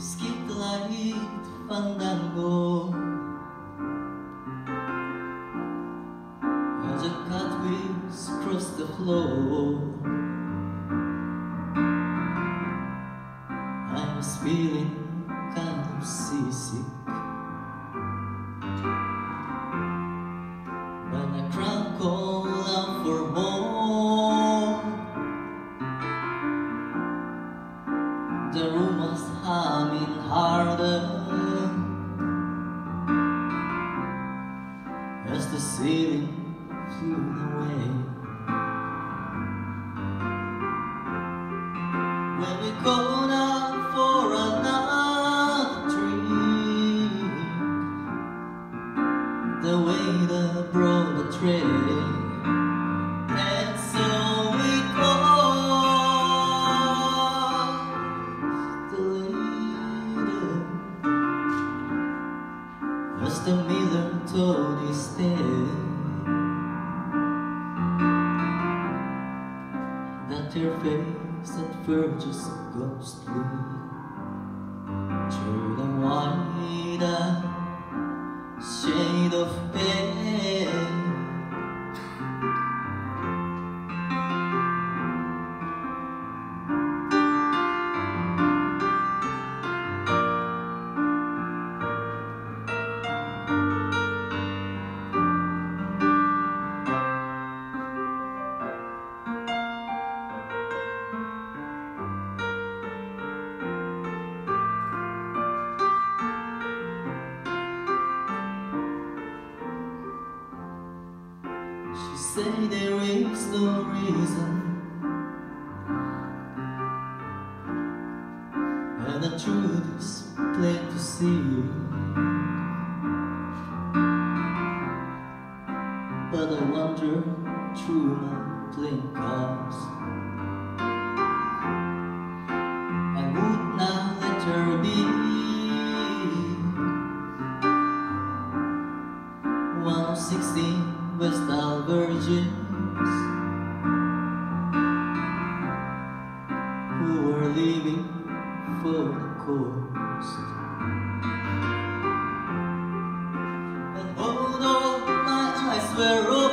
Риски клонит фанданго The cut breeze across the floor I was feeling kind of seasick When we called out for another drink, the waiter brought a tray. The miller told his tale that your face at first just ghostly through the white shade of pale say there is no reason. And the truth is plain to see. But I wander through my playing cards Who were leaving for the coast And although my eyes were open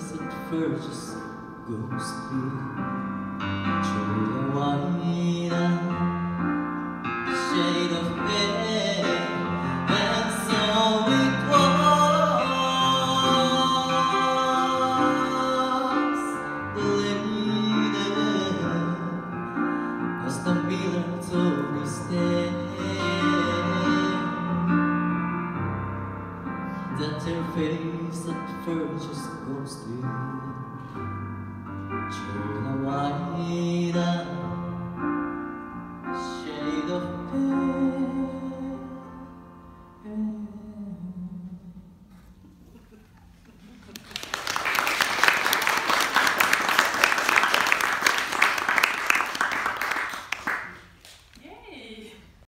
lips it first goes through. To the white shade of gray and so it was. Blended as the miller told me stay that their face at first just still, turn white shade of pain.